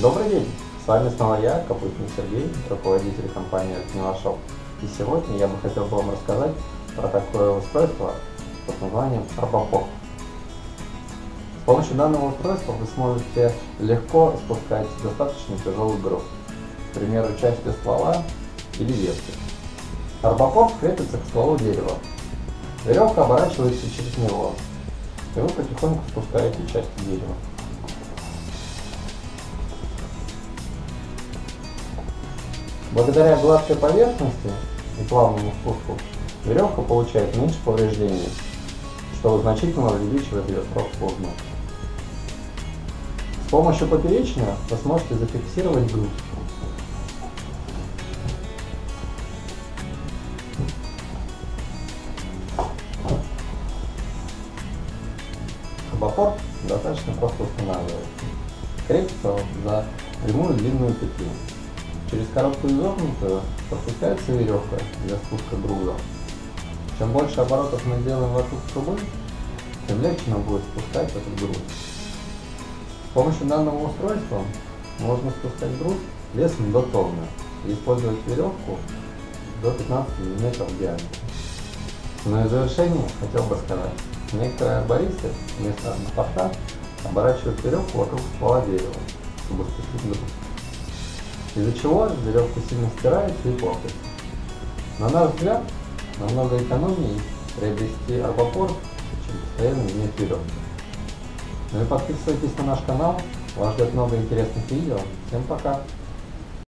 Добрый день! С вами снова я, Капустин Сергей, руководитель компании Альтневашоп. И сегодня я бы хотел бы вам рассказать про такое устройство под названием Арбопоп. С помощью данного устройства вы сможете легко спускать достаточно тяжелый груз, к примеру, части ствола или ветки. Арбопоп крепится к стволу дерева. Веревка оборачивается через него, и вы потихоньку спускаете части дерева. Благодаря гладкой поверхности и плавному спуску веревка получает меньше повреждений, что значительно увеличивает ее срок службы. С помощью поперечного вы сможете зафиксировать груз. Хабапорт достаточно просто устанавливается. Крепится за прямую длинную петлю. Через коробку изогнутую пропускается веревка для спуска груза. Чем больше оборотов мы сделаем вокруг трубы, тем легче нам будет спускать этот груз. С помощью данного устройства можно спускать груз весом до тонны и использовать веревку до 15 мм в диаметре. Ну и в завершение хотел бы сказать, некоторые арбористы вместо порта оборачивают веревку вокруг ствола дерева, чтобы спустить груз из-за чего веревка сильно стирается и портится. На наш взгляд, намного экономнее приобрести арбопор, чем постоянно иметь веревку. Ну и подписывайтесь на наш канал, вас ждет много интересных видео. Всем пока!